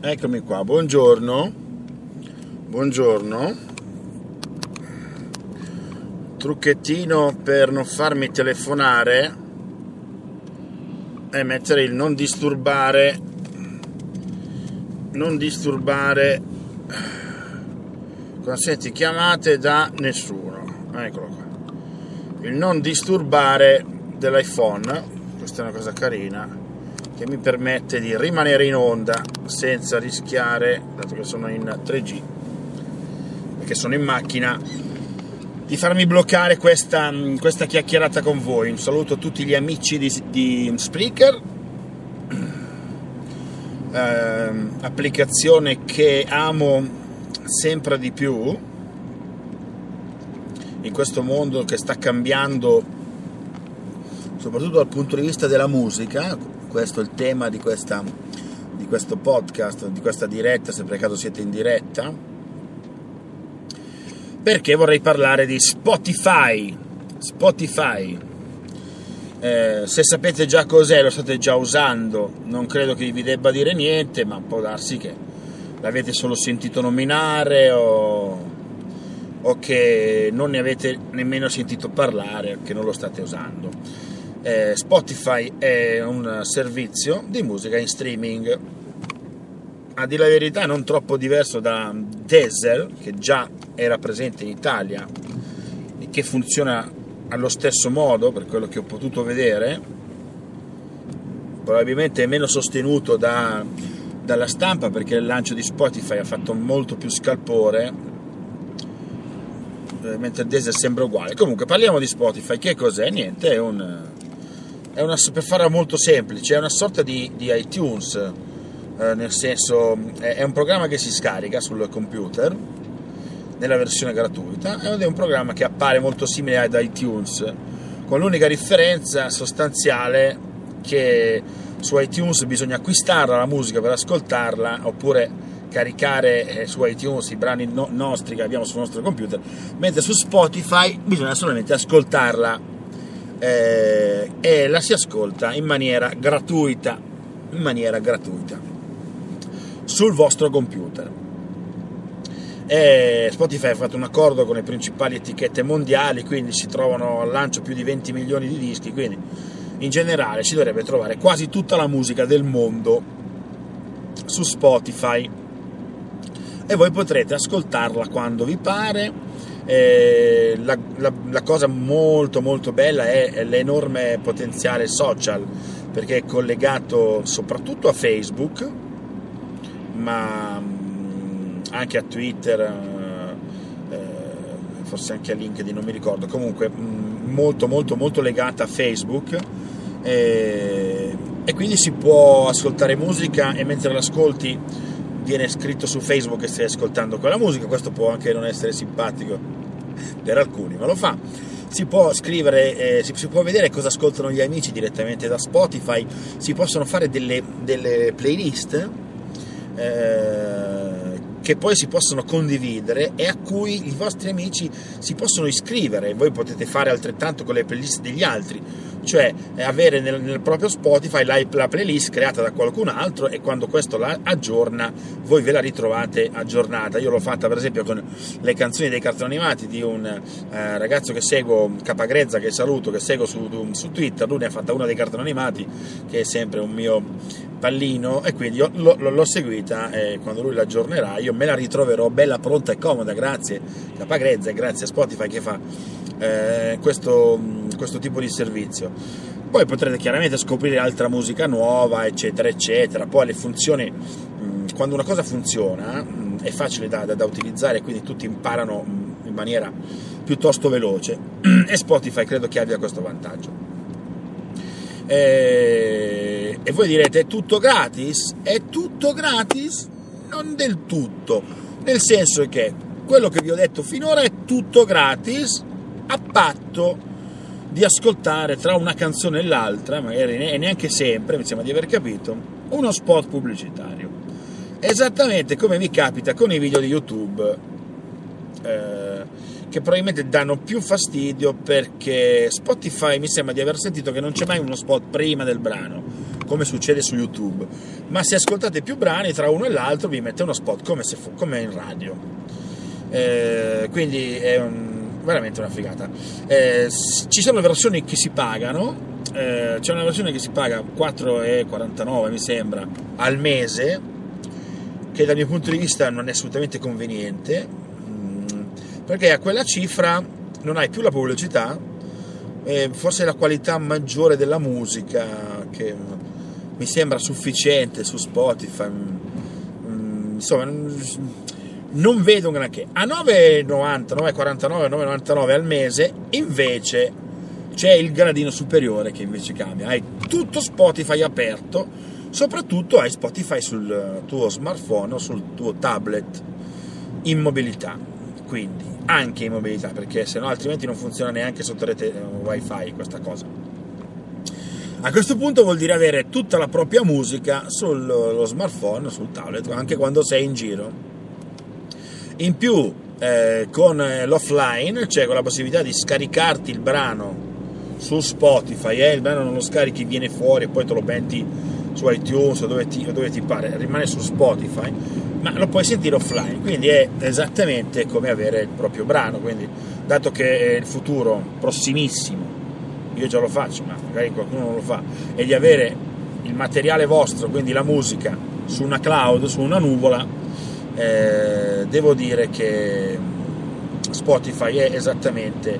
Eccomi qua, buongiorno. Buongiorno. Trucchettino per non farmi telefonare è mettere il non disturbare non disturbare consenti chiamate da nessuno. Eccolo qua. Il non disturbare dell'iPhone, questa è una cosa carina che mi permette di rimanere in onda senza rischiare, dato che sono in 3G, perché sono in macchina, di farmi bloccare questa, questa chiacchierata con voi. Un saluto a tutti gli amici di, di Spreaker, eh, applicazione che amo sempre di più in questo mondo che sta cambiando soprattutto dal punto di vista della musica questo è il tema di, questa, di questo podcast, di questa diretta, se per caso siete in diretta, perché vorrei parlare di Spotify. Spotify. Eh, se sapete già cos'è, lo state già usando, non credo che vi debba dire niente, ma può darsi che l'avete solo sentito nominare o, o che non ne avete nemmeno sentito parlare, che non lo state usando eh, Spotify è un servizio di musica in streaming. A dire la verità non troppo diverso da Deezer che già era presente in Italia e che funziona allo stesso modo per quello che ho potuto vedere. Probabilmente meno sostenuto da, dalla stampa perché il lancio di Spotify ha fatto molto più scalpore eh, mentre Deezer sembra uguale. Comunque parliamo di Spotify che cos'è? niente è un è una, per farla molto semplice, è una sorta di, di iTunes, eh, nel senso è, è, un programma che si scarica sul computer nella versione gratuita ed è un programma che appare molto simile ad iTunes, con l'unica differenza sostanziale che su iTunes bisogna acquistarla la musica per ascoltarla oppure caricare eh, su iTunes i brani no- nostri che abbiamo sul nostro computer, mentre su Spotify bisogna solamente ascoltarla eh, e la si ascolta in maniera gratuita, in maniera gratuita sul vostro computer. E Spotify ha fatto un accordo con le principali etichette mondiali, quindi si trovano al lancio più di 20 milioni di dischi, quindi in generale si dovrebbe trovare quasi tutta la musica del mondo su Spotify e voi potrete ascoltarla quando vi pare eh, la, la, la, cosa molto molto bella è l'enorme potenziale social perché è collegato soprattutto a Facebook ma mm, anche a Twitter eh, forse anche a LinkedIn non mi ricordo. Comunque mm, molto molto molto legata a Facebook. Eh, e quindi si può ascoltare musica e mentre l'ascolti viene scritto su Facebook che stai ascoltando quella musica, questo può anche non essere simpatico per alcuni, ma lo fa. Si può scrivere, eh, si, si, può vedere cosa ascoltano gli amici direttamente da Spotify, si possono fare delle, delle playlist eh, che poi si possono condividere e a cui i vostri amici si possono iscrivere. Voi potete fare altrettanto con le playlist degli altri cioè avere nel, nel proprio Spotify la, la, playlist creata da qualcun altro e quando questo la aggiorna voi ve la ritrovate aggiornata. Io l'ho fatta per esempio con le canzoni dei cartoni animati di un eh, ragazzo che seguo, Capagrezza, che saluto, che seguo su, su, Twitter, lui ne ha fatta una dei cartoni animati che è sempre un mio pallino e quindi io l'ho, l'ho seguita e quando lui la aggiornerà io me la ritroverò bella pronta e comoda grazie Capagrezza e grazie a Spotify che fa eh, questo, questo tipo di servizio. Poi potrete chiaramente scoprire altra musica nuova, eccetera, eccetera. Poi le funzioni, quando una cosa funziona, è facile da, da, da utilizzare, quindi tutti imparano in maniera piuttosto veloce. E Spotify credo che abbia questo vantaggio. E, e voi direte: è tutto gratis? È tutto gratis? Non del tutto, nel senso che quello che vi ho detto finora è tutto gratis a patto di ascoltare tra una canzone e l'altra, magari neanche sempre, mi sembra di aver capito, uno spot pubblicitario. Esattamente come mi capita con i video di YouTube, eh, che probabilmente danno più fastidio perché Spotify mi sembra di aver sentito che non c'è mai uno spot prima del brano, come succede su YouTube, ma se ascoltate più brani tra uno e l'altro vi mette uno spot come, se fu, come in radio. Eh, quindi è un, veramente una figata. Eh, ci sono versioni che si pagano, eh, c'è una versione che si paga 4,49 mi sembra al mese, che dal mio punto di vista non è assolutamente conveniente, mm, perché a quella cifra non hai più la pubblicità, forse la qualità maggiore della musica che mi sembra sufficiente su Spotify. Mm, insomma, non vedo un granché. A 9,90, 9,49, 9,99 al mese invece c'è il gradino superiore che invece cambia. Hai tutto Spotify aperto, soprattutto hai Spotify sul tuo smartphone o sul tuo tablet in mobilità. Quindi anche in mobilità, perché se no altrimenti non funziona neanche sotto rete eh, wifi questa cosa. A questo punto vuol dire avere tutta la propria musica sullo smartphone, sul tablet, anche quando sei in giro. In più, eh, con l'offline, cioè con la possibilità di scaricarti il brano su Spotify, eh, il brano non lo scarichi, viene fuori e poi te lo metti su iTunes o dove dove ti pare, rimane su Spotify, ma lo puoi sentire offline, quindi è esattamente come avere il proprio brano, quindi dato che è il futuro prossimissimo io già lo faccio, ma magari qualcuno non lo fa, e di avere il materiale vostro, quindi la musica, su una cloud, su una nuvola, eh, devo dire che Spotify è esattamente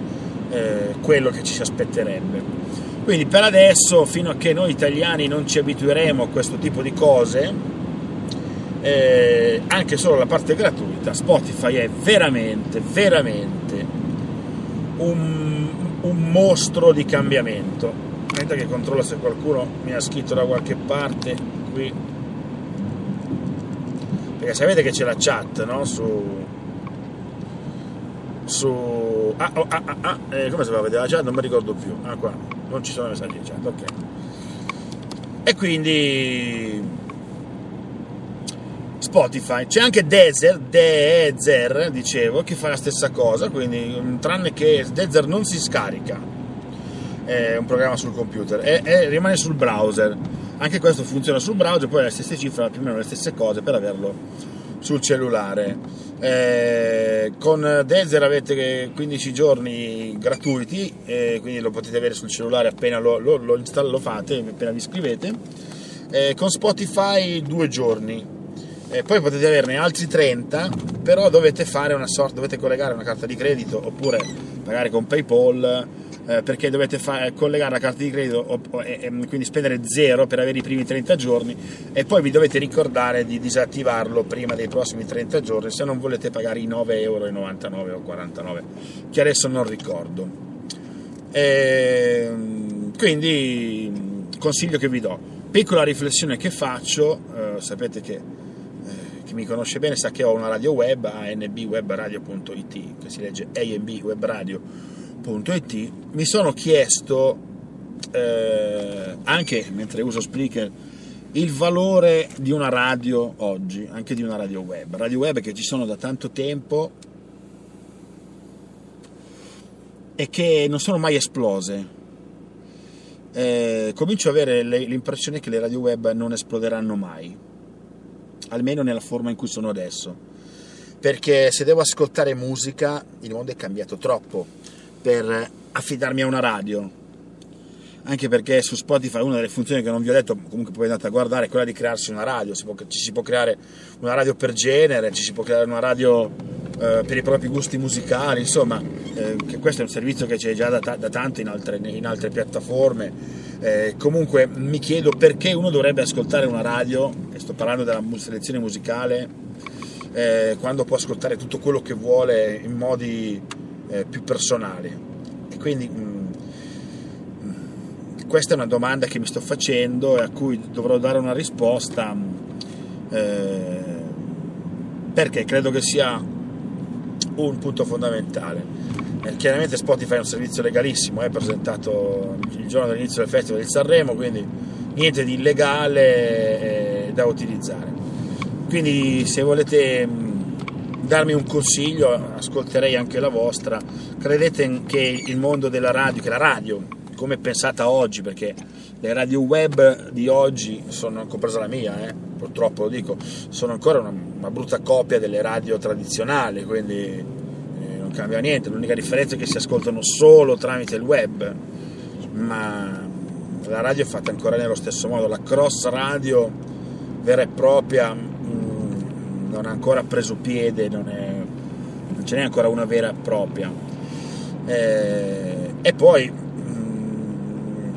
eh, quello che ci si aspetterebbe. Quindi per adesso, fino a che noi italiani non ci abitueremo a questo tipo di cose, eh, anche solo la parte gratuita, Spotify è veramente, veramente un un mostro di cambiamento. Aspetta che controllo se qualcuno mi ha scritto da qualche parte qui. Perché sapete che c'è la chat, no? Su... Su... Ah, oh, ah, ah, ah. Eh, come si fa a vedere la chat? Non mi ricordo più. Ah, qua. Non ci sono messaggi di chat, ok. E quindi... Spotify, c'è anche Deezer, Deezer, dicevo, che fa la stessa cosa, quindi tranne che Deezer non si scarica, è un programma sul computer, e, e rimane sul browser. Anche questo funziona sul browser, poi le stesse cifre, più o meno le stesse cose per averlo sul cellulare. Eh, con Deezer avete 15 giorni gratuiti, eh, quindi lo potete avere sul cellulare appena lo, lo, lo, install- lo fate, appena vi iscrivete. Eh, con Spotify due giorni eh, poi potete averne altri 30, però dovete fare una sorta, dovete collegare una carta di credito oppure magari con PayPal eh, perché dovete fa- collegare la carta di credito o, o, e, quindi spendere zero per avere i primi 30 giorni e poi vi dovete ricordare di disattivarlo prima dei prossimi 30 giorni se non volete pagare i 9,99 euro o 49 che adesso non ricordo. E, ehm, quindi consiglio che vi do. Piccola riflessione che faccio, eh, sapete che chi mi conosce bene sa che ho una radio web, anbwebradio.it, che si legge anbwebradio.it, mi sono chiesto, eh, anche mentre uso Spreaker, il valore di una radio oggi, anche di una radio web. Radio web che ci sono da tanto tempo e che non sono mai esplose. Eh, comincio ad avere l'impressione che le radio web non esploderanno mai almeno nella forma in cui sono adesso. Perché se devo ascoltare musica, il mondo è cambiato troppo per affidarmi a una radio. Anche perché su Spotify una delle funzioni che non vi ho detto, comunque poi andate a guardare, è quella di crearsi una radio. Si può, ci si può creare una radio per genere, ci si può creare una radio eh, per i propri gusti musicali, insomma, eh, questo è un servizio che c'è già da, da tanto in altre, in altre piattaforme eh, comunque mi chiedo perché uno dovrebbe ascoltare una radio, e sto parlando della selezione musicale, eh, quando può ascoltare tutto quello che vuole in modi eh, più personali. E quindi mh, mm, questa è una domanda che mi sto facendo e a cui dovrò dare una risposta eh, perché credo che sia un punto fondamentale. Eh, chiaramente Spotify è un servizio legalissimo, è presentato il giorno dell'inizio del Festival di Sanremo, quindi niente di illegale eh, da utilizzare. Quindi se volete darmi un consiglio, ascolterei anche la vostra. Credete che il mondo della radio, che la radio, come è pensata oggi, perché le radio web di oggi sono, compresa la mia, eh, purtroppo lo dico, sono ancora una, una, brutta copia delle radio tradizionali, quindi eh, non cambia niente, l'unica differenza è che si ascoltano solo tramite il web, ma la radio è fatta ancora nello stesso modo, la cross radio vera e propria non ha ancora preso piede, non, è, non ce n'è ancora una vera e propria. Eh, e poi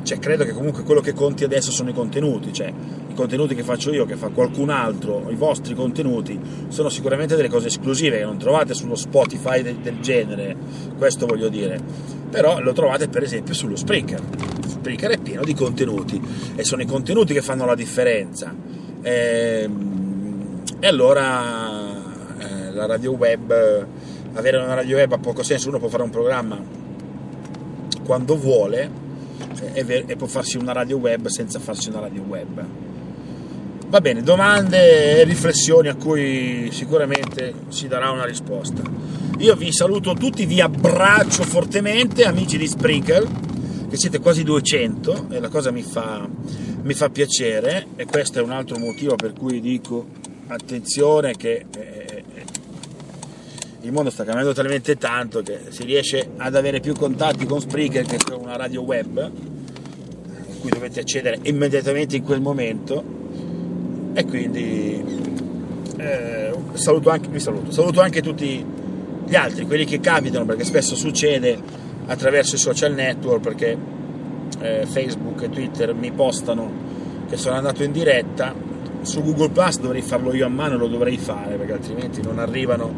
cioè, credo che comunque quello che conti adesso sono i contenuti, cioè i contenuti che faccio io, che fa qualcun altro, i vostri contenuti, sono sicuramente delle cose esclusive che non trovate sullo Spotify del, del genere, questo voglio dire, però lo trovate per esempio sullo Spreaker. Spreaker è pieno di contenuti e sono i contenuti che fanno la differenza. Ehm, e allora eh, la radio web, avere una radio web ha poco senso, uno può fare un programma quando vuole e, e può farsi una radio web senza farsi una radio web. Va bene, domande e riflessioni a cui sicuramente si darà una risposta. Io vi saluto tutti, vi abbraccio fortemente, amici di Sprinkle, che siete quasi 200 e la cosa mi fa, mi fa piacere e questo è un altro motivo per cui dico attenzione che eh, il mondo sta cambiando talmente tanto che si riesce ad avere più contatti con Spreaker che con una radio web cui dovete accedere immediatamente in quel momento. E quindi eh, saluto anche, vi saluto, saluto anche tutti gli altri, quelli che capitano perché spesso succede attraverso i social network perché eh, Facebook e Twitter mi postano che sono andato in diretta su Google Plus dovrei farlo io a mano lo dovrei fare perché altrimenti non arrivano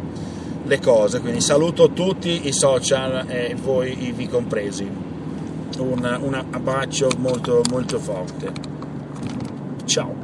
le cose. Quindi saluto tutti i social e voi ivi compresi. Un, un abbraccio molto molto forte. Ciao